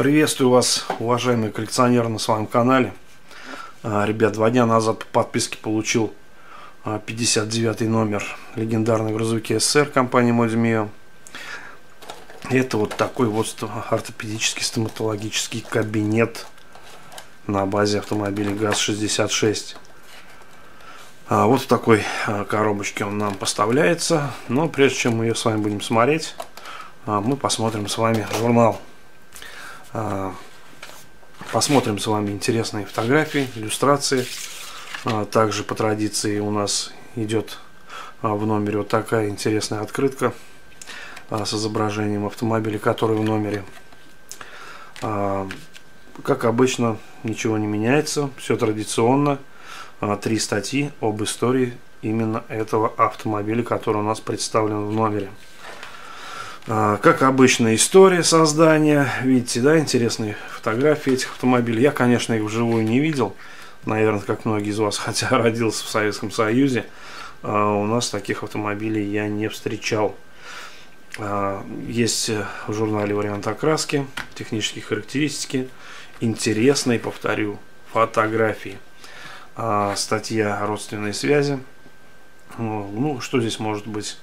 Приветствую вас, уважаемые коллекционеры, на своем канале. А, ребят, два дня назад по подписке получил 59 а, номер легендарной грузовики СССР компании Модзмио. Это вот такой вот ортопедический стоматологический кабинет на базе автомобиля ГАЗ-66. А, вот в такой коробочке он нам поставляется. Но прежде чем мы ее с вами будем смотреть, мы посмотрим с вами журнал посмотрим с вами интересные фотографии, иллюстрации. А, также по традиции у нас идет а, в номере вот такая интересная открытка с изображением автомобиля, который в номере. Как обычно, ничего не меняется, все традиционно. Три статьи об истории именно этого автомобиля, который у нас представлен в номере. А, как обычно, история создания. Видите, да, интересные фотографии этих автомобилей. Я, конечно, их вживую не видел. Наверное, как многие из вас, хотя родился в Советском Союзе, а, у нас таких автомобилей я не встречал. А, есть в журнале вариант окраски, технические характеристики, интересные, повторю, фотографии. Статья родственной связи. Ну, что здесь может быть?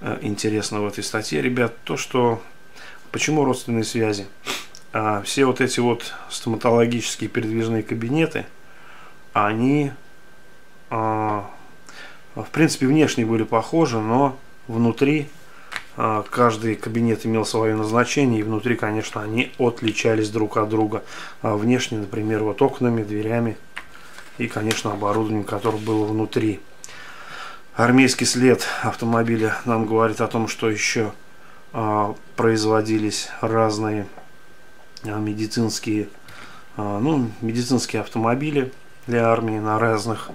Э, интересно в этой статье, ребят, то, что почему родственные связи. А, все вот эти вот стоматологические передвижные кабинеты, они, а, в принципе, внешне были похожи, но внутри а, каждый кабинет имел свое назначение, и внутри, конечно, они отличались друг от друга. Внешне, например, вот окнами, дверями и, конечно, оборудованием, которое было внутри. Армейский след автомобиля нам говорит о том, что еще а, производились разные а, медицинские, а, ну, медицинские автомобили для армии на разных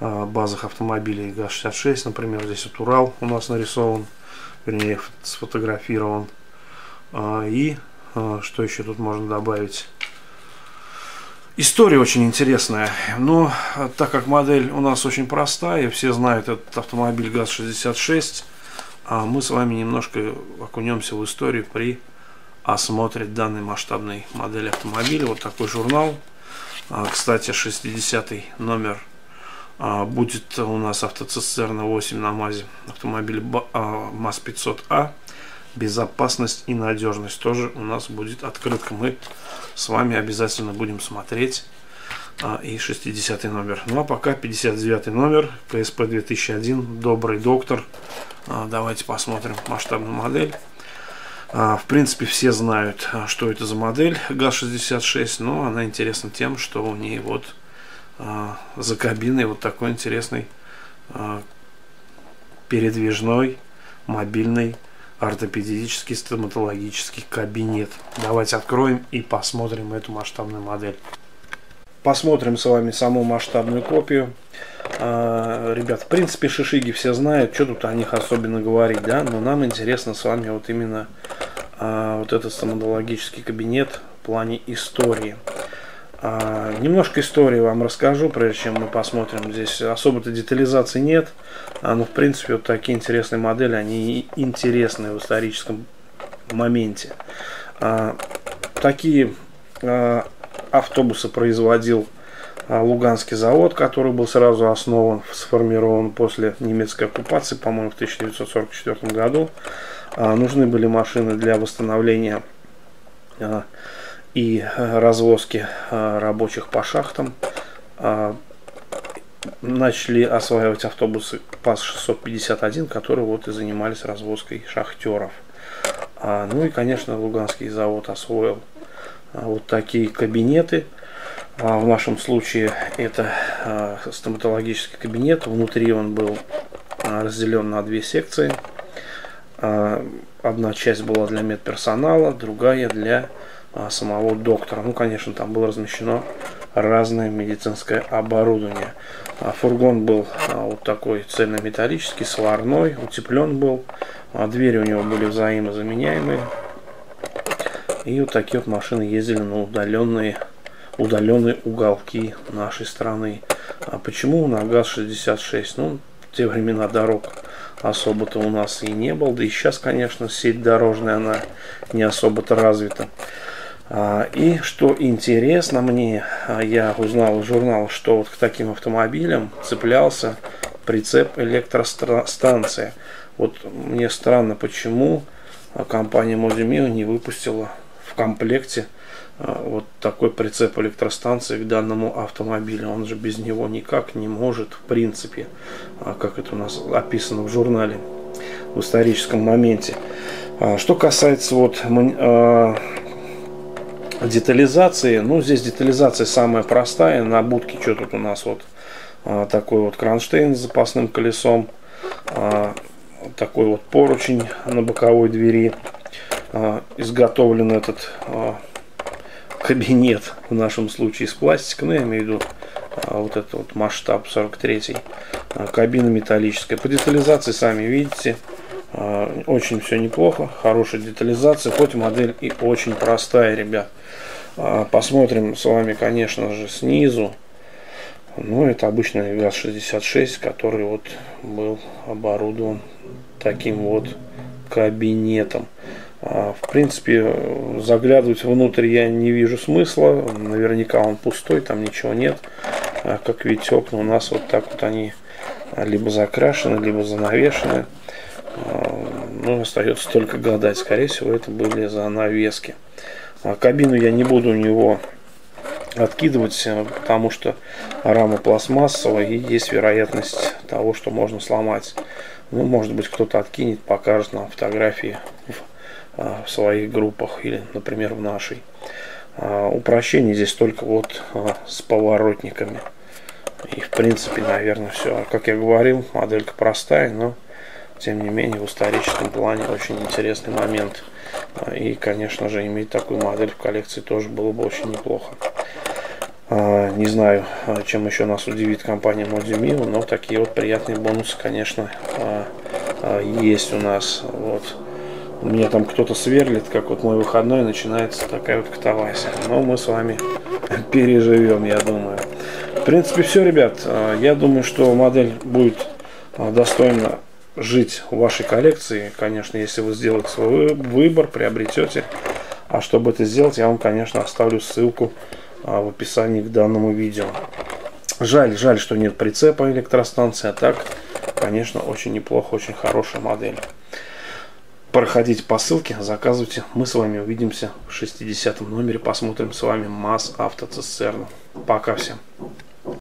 базах автомобилей ГАЗ-66, например, здесь вот Урал у нас нарисован, вернее сфотографирован. И что еще тут можно добавить? История очень интересная, но так как модель у нас очень простая, все знают этот автомобиль ГАЗ-66, а мы с вами немножко окунемся в историю при осмотре данной масштабной модели автомобиля. Вот такой журнал. А, кстати, 60 номер а, будет у нас автоцистерна 8 на МАЗе автомобиль МАЗ-500А безопасность и надежность тоже у нас будет открытка. Мы с вами обязательно будем смотреть а, и 60 номер. Ну а пока 59 номер, КСП 2001, добрый доктор. А, давайте посмотрим масштабную модель. А, в принципе, все знают, а, что это за модель ГАЗ-66, но она интересна тем, что у нее вот а, за кабиной вот такой интересный а, передвижной мобильный ортопедический стоматологический кабинет. Давайте откроем и посмотрим эту масштабную модель. Посмотрим с вами саму масштабную копию. А, ребят, в принципе, шишиги все знают, что тут о них особенно говорить, да, но нам интересно с вами вот именно а, вот этот стоматологический кабинет в плане истории. А, немножко истории вам расскажу, прежде чем мы посмотрим. Здесь особо-то детализации нет. А, но, в принципе, вот такие интересные модели, они интересны в историческом моменте. А, такие автобусы производил Луганский завод, который был сразу основан, сформирован после немецкой оккупации, по-моему, в 1944 году. Нужны были машины для восстановления и э, развозки э, рабочих по шахтам. А, начали осваивать автобусы ПАЗ-651, которые вот и занимались развозкой шахтеров. А, ну и, конечно, Луганский завод освоил а, вот такие кабинеты. В нашем случае это стоматологический кабинет. Внутри он был разделен на две секции. Одна часть была для медперсонала, другая для а, самого доктора. Ну, конечно, там было размещено разное медицинское оборудование. А, фургон был а, вот такой цельнометаллический, сварной, утеплен был. Двери у него были взаимозаменяемые. И вот такие вот машины ездили на удаленные, удаленные уголки нашей страны. А почему на ГАЗ-66? Ну, в те времена дорог особо-то у нас и не было. Да и сейчас, конечно, сеть дорожная, она не особо-то развита. А, и что интересно мне, а, я узнал из журнала, что вот к таким автомобилям цеплялся прицеп электростанция. Вот мне странно, почему компания Mozimio не выпустила в комплекте вот такой прицеп электростанции к данному автомобилю. Он же без него никак не может, в принципе, как это у нас описано в журнале, в историческом моменте. Что касается вот детализации, ну здесь детализация самая простая. На будке что тут у нас вот такой вот кронштейн с запасным колесом, такой вот поручень на боковой двери. Изготовлен этот кабинет в нашем случае из пластика, ну я имею в виду а, вот этот вот масштаб 43 а, кабина металлическая. По детализации сами видите, а, очень все неплохо, хорошая детализация, хоть модель и очень простая, ребят. А, посмотрим с вами, конечно же, снизу. Ну, это обычный ГАЗ-66, который вот был оборудован таким вот кабинетом. А, в принципе, заглядывать внутрь я не вижу смысла. Наверняка он пустой, там ничего нет. А, как видите, окна у нас вот так вот они либо закрашены, либо занавешены. Ну, остается только гадать. Скорее всего, это были занавески. Кабину я не буду у него откидывать, потому что рама пластмассовая и есть вероятность того, что можно сломать. Ну, может быть, кто-то откинет, покажет нам фотографии а, в своих группах или, например, в нашей. А, упрощение здесь только вот а, с поворотниками. И в принципе, наверное, все. Как я говорил, моделька простая, но тем не менее в историческом плане очень интересный момент. И, конечно же, иметь такую модель в коллекции тоже было бы очень неплохо. Не знаю, чем еще нас удивит компания Modimio, но такие вот приятные бонусы, конечно, есть у нас. Вот у меня там кто-то сверлит, как вот мой выходной, начинается такая вот катавасия. Но мы с вами переживем, я думаю. В принципе, все, ребят. А, я думаю, что модель будет а, достойно жить в вашей коллекции. Конечно, если вы сделаете свой выбор, приобретете. А чтобы это сделать, я вам, конечно, оставлю ссылку а, в описании к данному видео. Жаль, жаль, что нет прицепа электростанции, а так, конечно, очень неплохо, очень хорошая модель. Проходите по ссылке, заказывайте. Мы с вами увидимся в 60 номере. Посмотрим с вами МАЗ Автоцистерну. Пока всем.